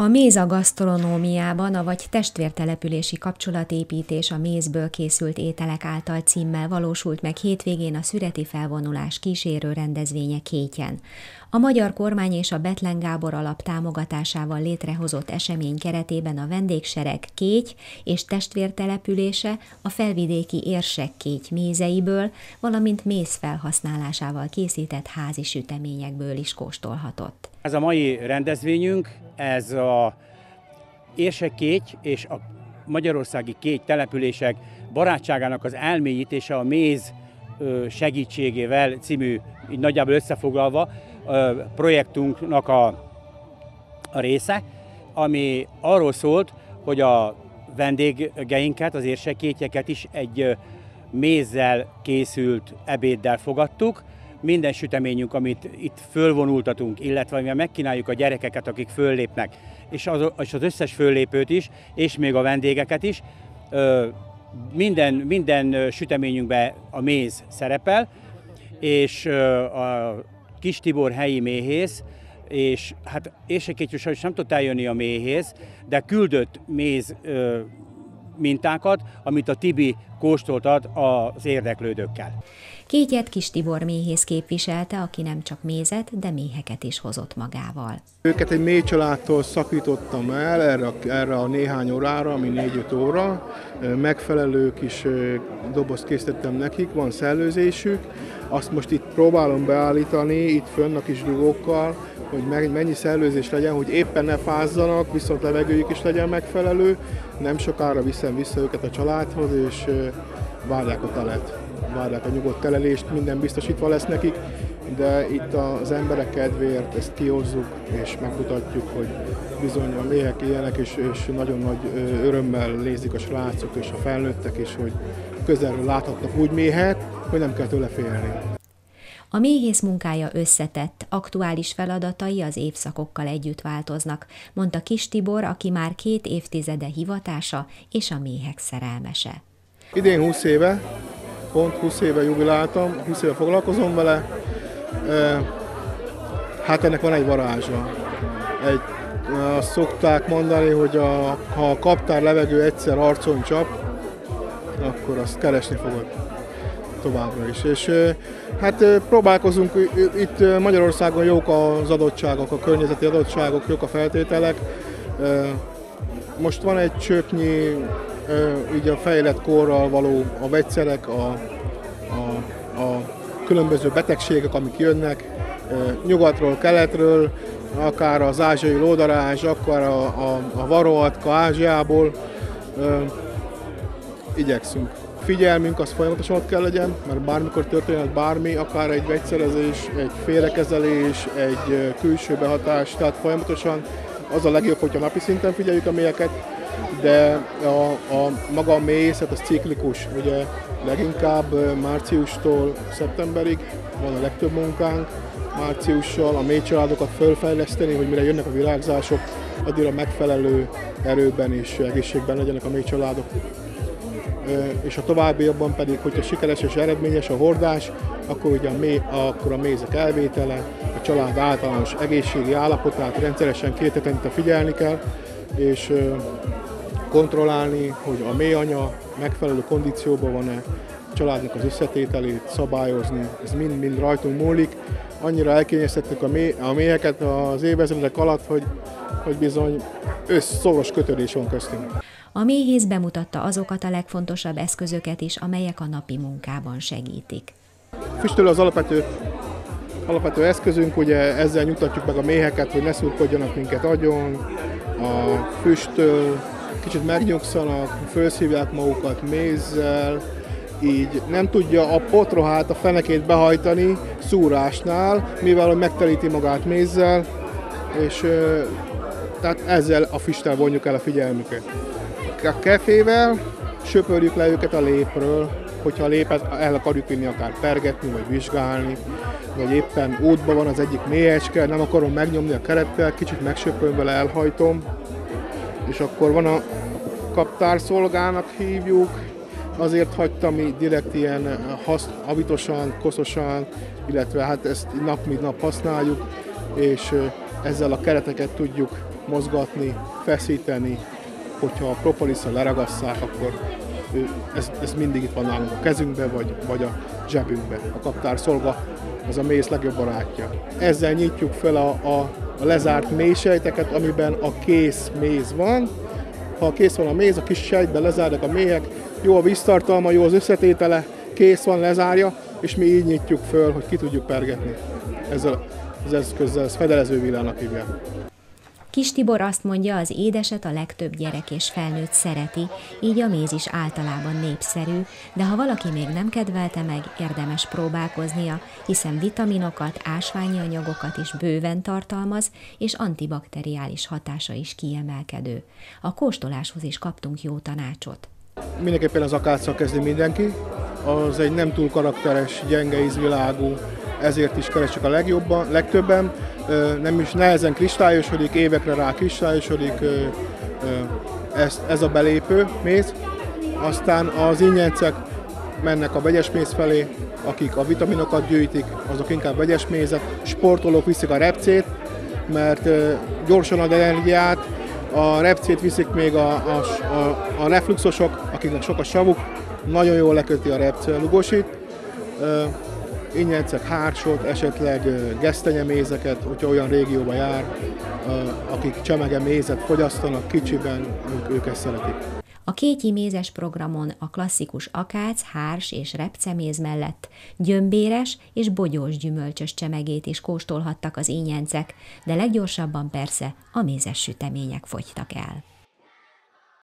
A Méza gasztronómiában, avagy testvértelepülési kapcsolatépítés a mézből készült ételek által címmel valósult meg hétvégén a szüreti felvonulás kísérő rendezvénye Kétjen. A magyar kormány és a Betlen Gábor alap támogatásával létrehozott esemény keretében a vendégsereg Kéty és testvértelepülése a felvidéki érsek Kéty mézeiből, valamint méz felhasználásával készített házi süteményekből is kóstolhatott. Ez a mai rendezvényünk, ez a érsek Kéty és a magyarországi Kéty települések barátságának az elmélyítése a méz segítségével című, így nagyjából összefoglalva, projektunknak a, a része, ami arról szólt, hogy a vendégeinket, az érsekétyeket is egy mézzel készült ebéddel fogadtuk. Minden süteményünk, amit itt fölvonultatunk, illetve amivel megkínáljuk a gyerekeket, akik föllépnek, és az, és az összes föllépőt is, és még a vendégeket is, minden, minden süteményünkben a méz szerepel, és a Kis Tibor helyi méhész, és hát Érsekétyű sajnos nem tudott eljönni a méhész, de küldött méz mintákat, amit a Tibi kóstoltat az érdeklődőkkel. Kégyet Kis Tibor méhész képviselte, aki nem csak mézet, de méheket is hozott magával. Őket egy mély családtól szakítottam el erre, erre a néhány órára, ami 4-5 óra. Megfelelő kis dobozt készítettem nekik, van szellőzésük. Azt most itt próbálom beállítani, itt fönn a kis dugókkal, hogy mennyi szellőzés legyen, hogy éppen ne fázzanak, viszont levegőjük is legyen megfelelő. Nem sokára viszem vissza őket a családhoz, és várják a telet, várják a nyugodt telelést, minden biztosítva lesz nekik, de itt az emberek kedvéért ezt kihozzuk, és megmutatjuk, hogy bizony a méhek ilyenek, és, és nagyon nagy örömmel nézik a srácok és a felnőttek is, hogy közelről láthatnak úgy méhet, hogy nem kell tőle félni. A méhész munkája összetett, aktuális feladatai az évszakokkal együtt változnak, mondta Kis Tibor, aki már két évtizede hivatása és a méhek szerelmese. Idén 20 éve, pont 20 éve jubiláltam, 20 éve foglalkozom vele. Hát ennek van egy varázsa. Egy, azt szokták mondani, hogy a, ha a kaptár levegő egyszer arcon csap, akkor azt keresni fogod továbbra is. És hát próbálkozunk, itt Magyarországon jók az adottságok, a környezeti adottságok, jók a feltételek. Most van egy csöpnyi így a fejlett korral való a vegyszerek, a, a, a különböző betegségek, amik jönnek, nyugatról, keletről, akár az ázsiai lódarás, akár a, a, a varroatka Ázsiából. Igyekszünk figyelmünk az folyamatosan ott kell legyen, mert bármikor történhet bármi, akár egy vegyszerezés, egy félrekezelés, egy külső behatás, tehát folyamatosan az a legjobb, hogyha napi szinten figyeljük a mélyeket, de a, a maga a mélyészet az ciklikus, ugye leginkább márciustól szeptemberig van a legtöbb munkánk, márciussal a mély családokat fölfejleszteni, hogy mire jönnek a virágzások, addigra megfelelő erőben és egészségben legyenek a mély családok és a továbbiakban pedig, hogyha sikeres és eredményes a hordás, akkor ugye a, mély, akkor a mézek elvétele, a család általános egészségi állapotát rendszeresen két hetente figyelni kell, és kontrollálni, hogy a mély anya megfelelő kondícióban van-e, a családnak az összetételét szabályozni, ez mind-mind rajtunk múlik. Annyira elkényeztettük a, mély, a mélyeket az évezredek alatt, hogy, hogy bizony összszoros kötődés van köztünk. A méhész bemutatta azokat a legfontosabb eszközöket is, amelyek a napi munkában segítik. Füstölő az alapvető, alapvető eszközünk, ugye ezzel nyugtatjuk meg a méheket, hogy ne szurkodjanak minket agyon, a füstöl, kicsit megnyugszanak, felszívják magukat mézzel, így nem tudja a potrohát, a fenekét behajtani szúrásnál, mivel megtelíti magát mézzel, és tehát ezzel a füsttel vonjuk el a figyelmüket. A kefével söpörjük le őket a lépről, hogyha a lépet el akarjuk vinni, akár pergetni, vagy vizsgálni, vagy éppen útban van az egyik mélyecske, nem akarom megnyomni a kerettel, kicsit megsöpöröm vele, elhajtom, és akkor van a kaptárszolgának hívjuk, azért hagytam így direkt ilyen hasz, habitosan, koszosan, illetve hát ezt nap mint nap használjuk, és ezzel a kereteket tudjuk mozgatni, feszíteni, hogyha a propalisszal leragasszák, akkor ő, ez, ez mindig itt van nálunk a kezünkbe, vagy, vagy a zsebünkbe. A kaptár szolga az a méz legjobb barátja. Ezzel nyitjuk fel a, a, a lezárt mélysejteket, amiben a kész méz van. Ha kész van a méz, a kis sejtbe lezárnak a méhek, jó a víztartalma, jó az összetétele, kész van, lezárja, és mi így nyitjuk föl, hogy ki tudjuk pergetni ezzel az eszközzel, ez fedelező villának hívják. Kis Tibor azt mondja, az édeset a legtöbb gyerek és felnőtt szereti, így a méz is általában népszerű, de ha valaki még nem kedvelte meg, érdemes próbálkoznia, hiszen vitaminokat, ásványi anyagokat is bőven tartalmaz, és antibakteriális hatása is kiemelkedő. A kóstoláshoz is kaptunk jó tanácsot. Mindenképpen az akáccal kezdi mindenki, az egy nem túl karakteres, gyenge ízvilágú, ezért is keresik a legjobban, legtöbben. Nem is nehezen kristályosodik, évekre rá kristályosodik ez, a belépő méz. Aztán az ingyencek mennek a vegyes méz felé, akik a vitaminokat gyűjtik, azok inkább vegyes mézet, sportolók viszik a repcét, mert gyorsan ad energiát, a repcét viszik még a, a, a, a refluxosok, akiknek sok a savuk, nagyon jól leköti a repce, lugosít ingyencek, hársot, esetleg gesztenyemézeket, hogyha olyan régióba jár, akik csemege mézet fogyasztanak kicsiben, ők, ők ezt szeretik. A kétyi mézes programon a klasszikus akác, hárs és repceméz mellett gyömbéres és bogyós gyümölcsös csemegét is kóstolhattak az ínyencek, de leggyorsabban persze a mézes sütemények fogytak el.